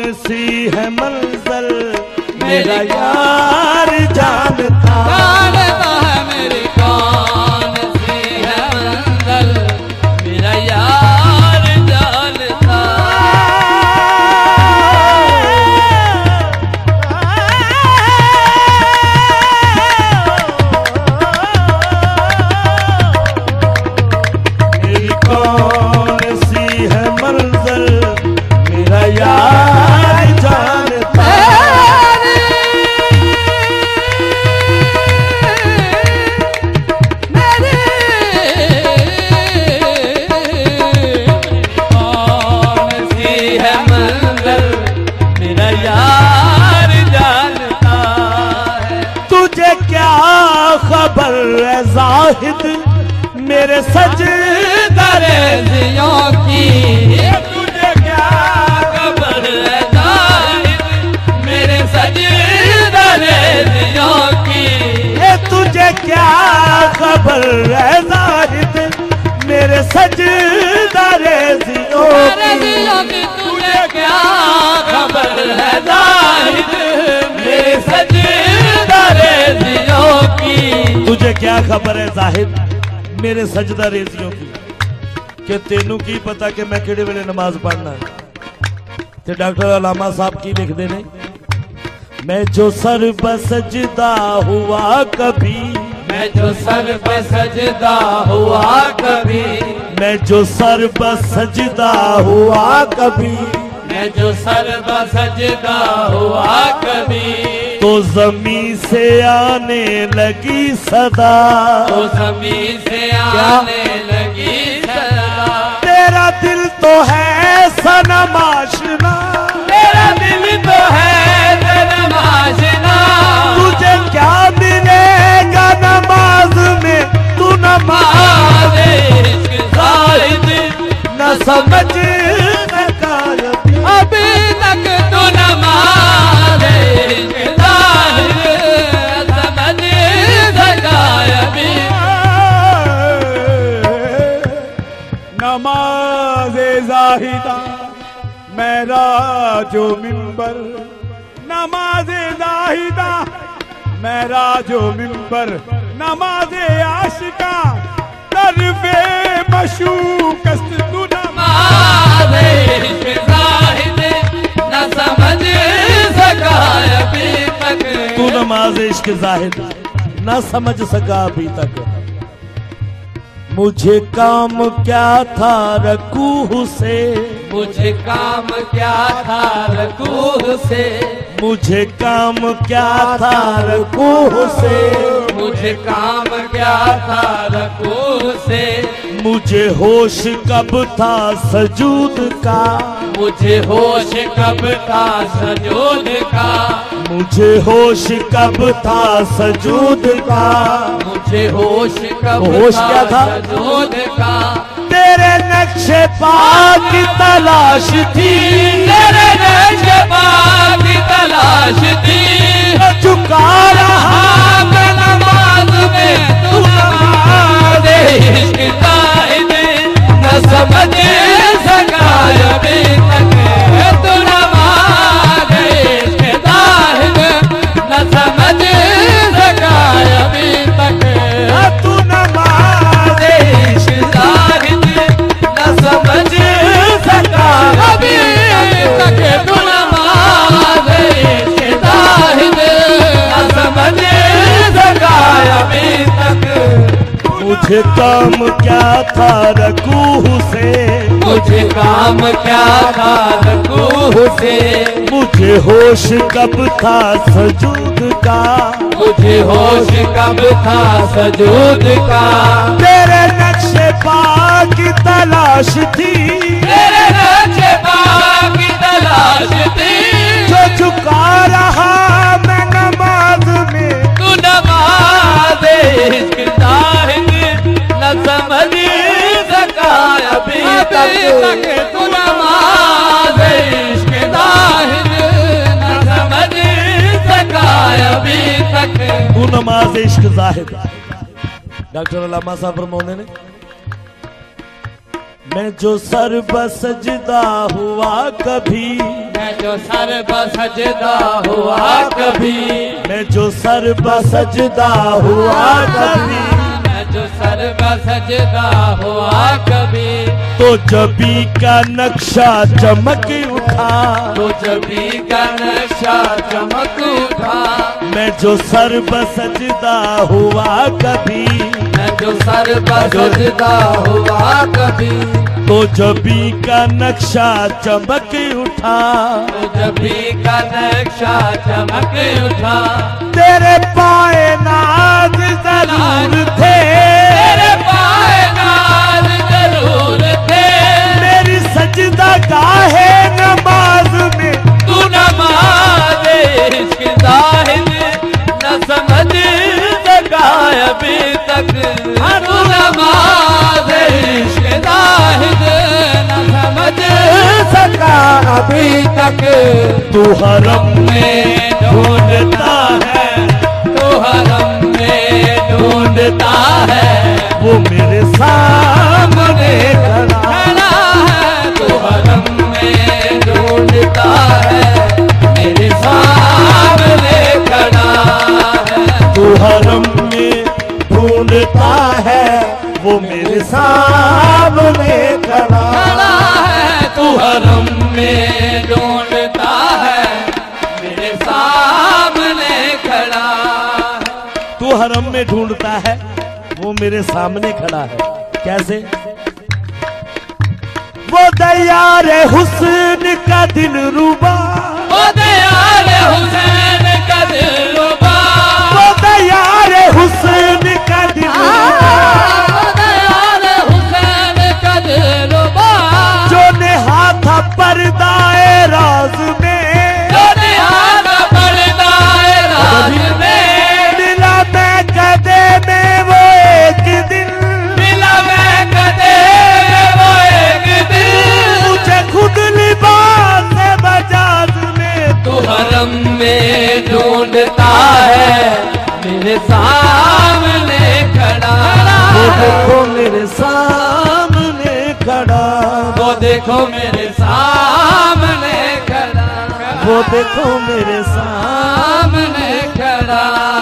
कौन सी है मंजिल मेरा यार जानता जाहिद मेरे सजदारे जियों की जाहिद मेरे सजदा रेजियों की कि तेनू की पता कि मैं किहड़े वेले नमाज़ पढ़ना ते डॉक्टर अलामा साहब की लिखते ने मैं जो सर बसजदा हुआ कभी मैं जो सर पे सजदा हुआ कभी मैं जो सर बसजदा हुआ कभी मैं जो सर पे सजदा हुआ कभी। तो जमी से आने लगी सदा। तो जमी से आने लगी सदा। तेरा दिल तो है सनम आशना। नमाज़ जाहिदा मेरा जो मिंबर। नमाज़ जाहिदा मेरा जो मिंबर। नमाज़ आशिका तरफे मशूकस्त तू नमाज़ न समझ सकाय अभी तक। तू नमाज़ इश्क जाहिद न समझ सका अभी तक। मुझे काम क्या था रकूह से? मुझे काम क्या था रकूह से? मुझे काम क्या था रकूह से? मुझे काम क्या था रकूह से? मुझे होश कब था सजूद का? मुझे होश कब था सजूद का? मुझे होश कब था सजूद का? मुझे होश कब होश क्या था? जोध का? तेरे नक्शे पाक की तलाश थी। तेरे नक्शे की तलाश थी। झुका रहा मुझे काम क्या था रकूह से मुझे काम क्या था रकूह से मुझे होश कब था सजूद का? मुझे होश कब था सजूद का? तेरे नक्शे पा की तलाश थी। तेरे नक्शे की तलाश थी। जो झुका रहा तू नमाज़ इश्क जाहिद डॉक्टर अलामा साहब फरमाते ने मैं जो सर बसजदा हुआ कभी। मैं जो सर बसजदा हुआ कभी। मैं जो सर बसजदा हुआ कभी। जो सर बसजदा हुआ कभी। तो जबी का नक्शा चमक उठा। तो जबी का नक्शा चमक उठा। मैं जो सर बसजदा हुआ कभी। मैं जो सर बसजदा हुआ कभी। तो जबी का नक्शा चमक उठा। तो जबी का नक्शा चमक उठा। तेरे पाए नाज ज़रूर थे। अभी तक तू हरम हरम में ढूंढता है वो मेरे सामने खड़ा है। कैसे? वो दयार हुस्न का दिल रुबा। ओ दयाल हुसैन का दिलरुबा वो दयार हुस्न का दिल रुबा। हुसैन का दिलरुबा जो नेहा था पर्दाए राज देखो मेरे सामने खड़ा वो देखो मेरे सामने सामने खड़ा।